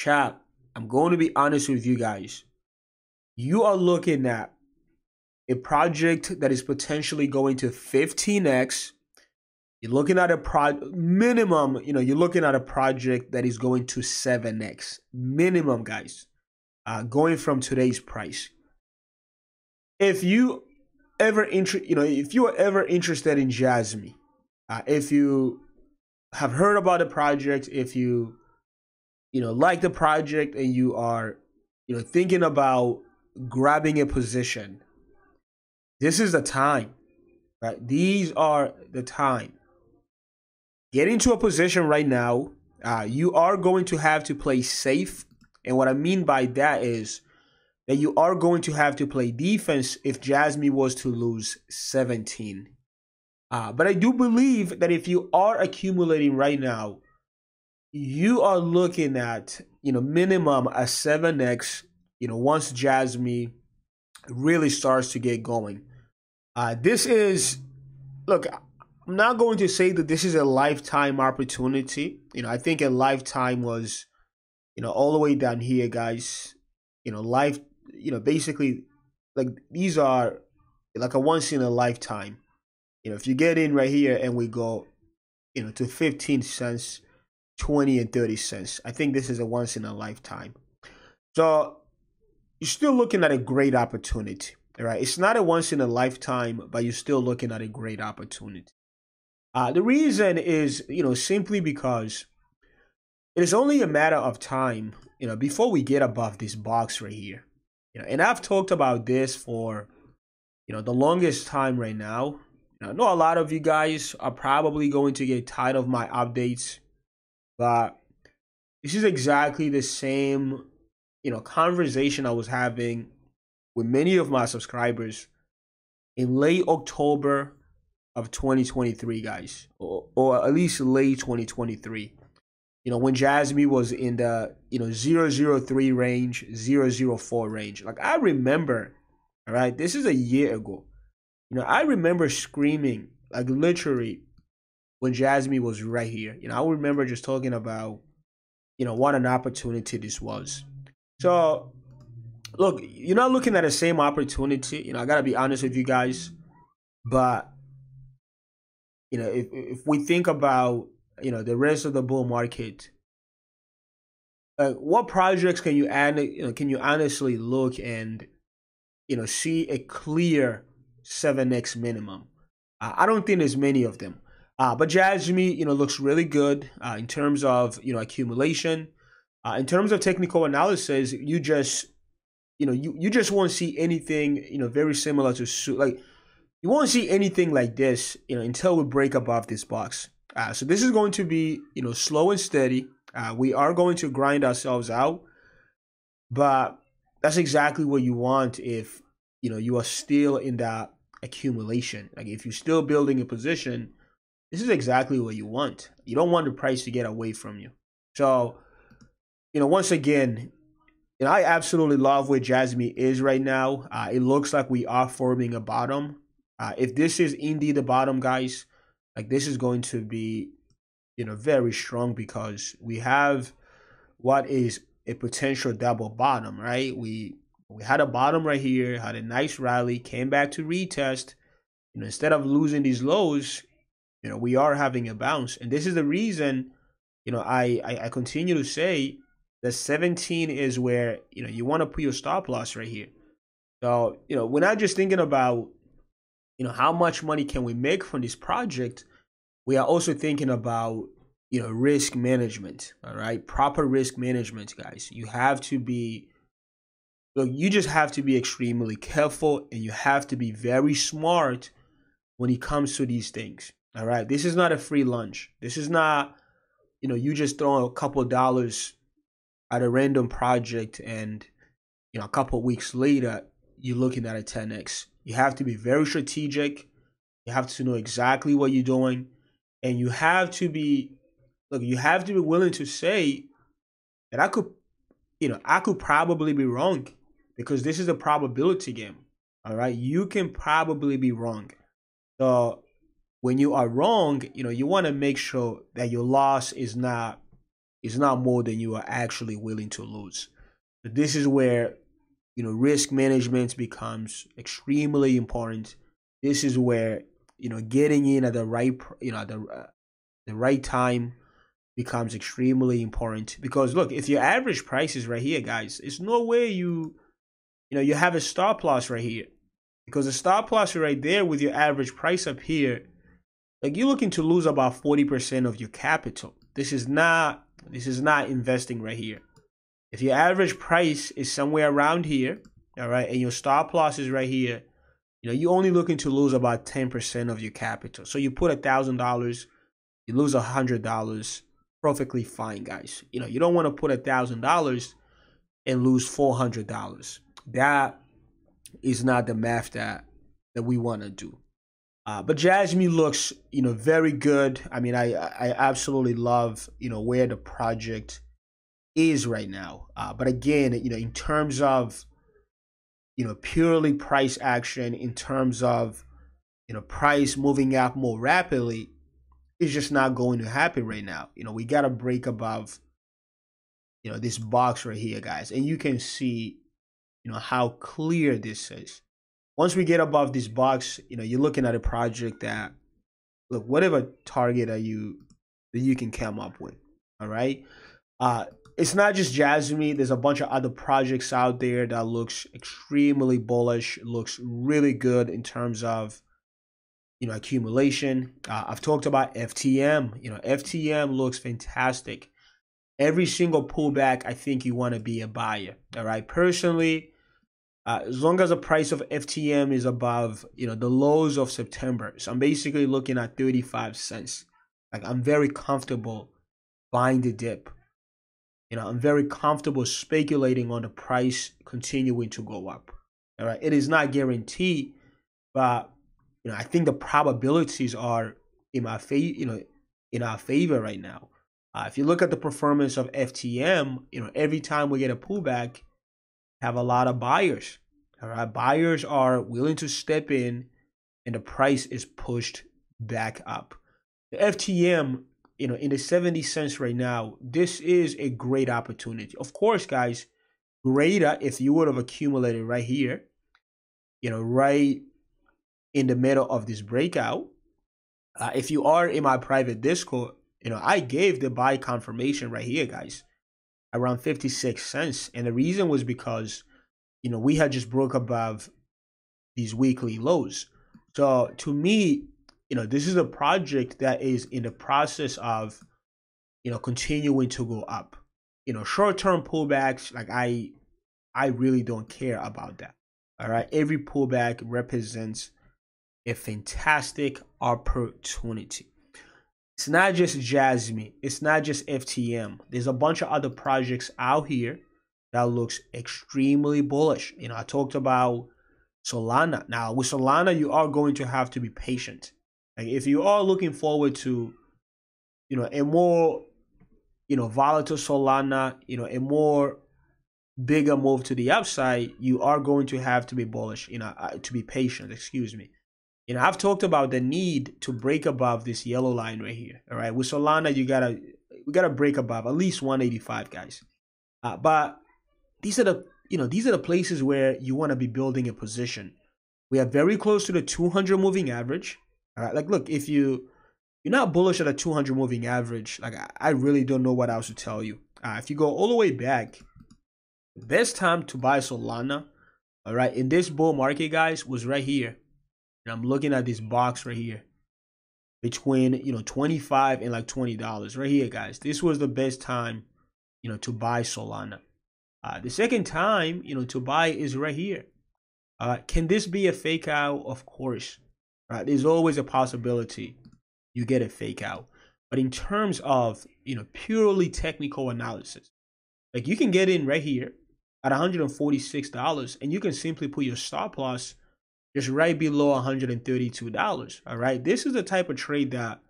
Chat, I'm going to be honest with you guys. You are looking at a project that is potentially going to 15x. You're looking at a pro minimum, you know, you're looking at a project that is going to 7x minimum, guys, uh, going from today's price. If you ever inter- you know, if you are ever interested in Jasmy, uh, if you have heard about the project, if you you know like the project and you are you know thinking about grabbing a position, this is the time. Right? These are the time. Get into a position right now. Uh, you are going to have to play safe, and what I mean by that is that you are going to have to play defense if Jasmy was to lose 17. Uh, but I do believe that if you are accumulating right now, you are looking at, you know, minimum a 7x, you know, once Jasmy really starts to get going. Uh, this is, look, I'm not going to say that this is a lifetime opportunity. You know, I think a lifetime was, you know, all the way down here, guys. You know, life you know, basically, like these are like a once in a lifetime. You know, if you get in right here and we go, you know, to 15 cents, 20 and 30 cents, I think this is a once in a lifetime. So you're still looking at a great opportunity, right? It's not a once in a lifetime, but you're still looking at a great opportunity. Uh, the reason is, you know, simply because it is only a matter of time, you know, before we get above this box right here. You know, and I've talked about this for you know the longest time right now. I know a lot of you guys are probably going to get tired of my updates, but this is exactly the same you know conversation I was having with many of my subscribers in late October of 2023, guys, or, or at least late 2023 you know, when Jasmy was in the, you know, 003 range, 004 range. Like, I remember, all right, this is a year ago. You know, I remember screaming, like, literally, when Jasmy was right here. You know, I remember just talking about, you know, what an opportunity this was. So, look, you're not looking at the same opportunity. You know, I got to be honest with you guys. But, you know, if, if we think about you know the rest of the bull market uh, what projects can you add you know, can you honestly look and you know see a clear 7x minimum uh, i don't think there's many of them uh, but jasmy you know looks really good uh, in terms of you know accumulation uh, in terms of technical analysis you just you know you, you just won't see anything you know very similar to like you won't see anything like this you know until we break above this box uh, so this is going to be, you know, slow and steady. Uh, we are going to grind ourselves out, but that's exactly what you want if you know you are still in that accumulation. Like if you're still building a position, this is exactly what you want. You don't want the price to get away from you. So, you know, once again, know, I absolutely love where Jasmy is right now. Uh, it looks like we are forming a bottom. Uh, if this is indeed the bottom, guys, like this is going to be, you know, very strong because we have what is a potential double bottom, right? We we had a bottom right here, had a nice rally, came back to retest. You know, instead of losing these lows, you know, we are having a bounce. And this is the reason, you know, I, I, I continue to say that 17 is where, you know, you want to put your stop loss right here. So, you know, we're not just thinking about you know how much money can we make from this project we are also thinking about you know risk management all right proper risk management guys you have to be look you just have to be extremely careful and you have to be very smart when it comes to these things all right this is not a free lunch this is not you know you just throw a couple dollars at a random project and you know a couple weeks later you're looking at a 10x you have to be very strategic. You have to know exactly what you're doing. And you have to be, look, you have to be willing to say that I could, you know, I could probably be wrong because this is a probability game. All right. You can probably be wrong. So when you are wrong, you know, you want to make sure that your loss is not, is not more than you are actually willing to lose. But this is where you know risk management becomes extremely important. This is where you know getting in at the right you know the uh, the right time becomes extremely important because look if your average price is right here guys it's no way you you know you have a stop loss right here because the stop loss right there with your average price up here like you're looking to lose about 40% of your capital. This is not this is not investing right here. If your average price is somewhere around here all right and your stop loss is right here you know you're only looking to lose about 10% of your capital. So you put a thousand dollars you lose a hundred dollars perfectly fine guys. You know you don't want to put a thousand dollars and lose four hundred dollars. That is not the math that that we want to do uh, but Jasmy looks, you know, very good. I mean, I I absolutely love, you know, where the project is right now. Uh, but again, you know, in terms of, you know, purely price action, in terms of, you know, price moving up more rapidly, it's just not going to happen right now. You know, we got to break above, you know, this box right here, guys. And you can see, you know, how clear this is. Once we get above this box, you know, you're looking at a project that, look, whatever target are you, that you can come up with. All right. Uh, it's not just Jasmy. There's a bunch of other projects out there that looks extremely bullish. looks really good in terms of you know, accumulation. Uh, I've talked about FTM. You know, FTM looks fantastic. Every single pullback, I think you want to be a buyer. All right. Personally, uh, as long as the price of FTM is above, you know, the lows of September. So I'm basically looking at 35 cents. Like I'm very comfortable buying the dip. You know, I'm very comfortable speculating on the price continuing to go up. All right. It is not guaranteed, but you know, I think the probabilities are in my favor, you know, in our favor right now. Uh, if you look at the performance of FTM, you know, every time we get a pullback, have a lot of buyers. All right, buyers are willing to step in, and the price is pushed back up. The FTM, you know, in the 70 cents right now, this is a great opportunity. Of course, guys, greater if you would have accumulated right here, you know, right in the middle of this breakout. Uh, if you are in my private Discord, you know, I gave the buy confirmation right here, guys, around 56 cents. And the reason was because, you know, we had just broke above these weekly lows. So to me, you know, this is a project that is in the process of, you know, continuing to go up. You know, short-term pullbacks, like I I really don't care about that. All right. Every pullback represents a fantastic opportunity. It's not just Jasmy, it's not just FTM. There's a bunch of other projects out here that looks extremely bullish. You know, I talked about Solana. Now, with Solana, you are going to have to be patient. Like if you are looking forward to, you know, a more, you know, volatile Solana, you know, a more bigger move to the upside, you are going to have to be bullish, you know, uh, to be patient, excuse me. You know, I've talked about the need to break above this yellow line right here. All right, with Solana, you gotta we gotta break above at least 185, guys. Uh, but these are the you know these are the places where you want to be building a position. We are very close to the 200 moving average. All right, like look, if you you're not bullish at a 200 moving average, like I really don't know what else to tell you. Uh, if you go all the way back, best time to buy Solana, all right, in this bull market, guys, was right here. And I'm looking at this box right here between, you know, 25 and like $20 right here, guys. This was the best time, you know, to buy Solana. Uh, the second time, you know, to buy is right here. Uh, can this be a fake out? Of course. Right? There's always a possibility you get a fake out. But in terms of, you know, purely technical analysis, like you can get in right here at $146 and you can simply put your stop loss just right below $132. All right. This is the type of trade that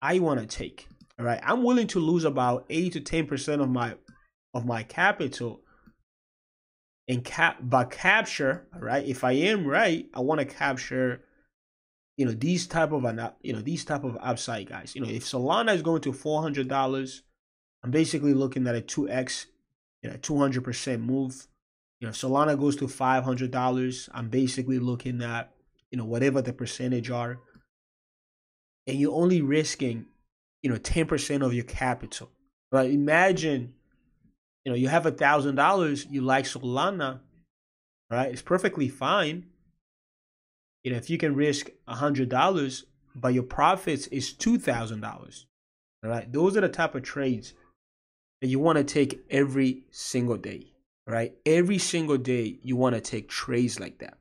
I want to take. All right. I'm willing to lose about 8 to 10% of my of my capital and cap by capture, all right. If I am right, I want to capture you know these type of an you know these type of upside guys. You know, if Solana is going to $400, I'm basically looking at a 2x, you know, 200% move. You know, Solana goes to $500. I'm basically looking at, you know, whatever the percentage are. And you're only risking, you know, 10% of your capital. But imagine, you know, you have a thousand dollars, you like Solana, right? It's perfectly fine. You know, if you can risk a hundred dollars, but your profits is two thousand dollars. All right, those are the type of trades that you want to take every single day. Right, every single day you want to take trades like that.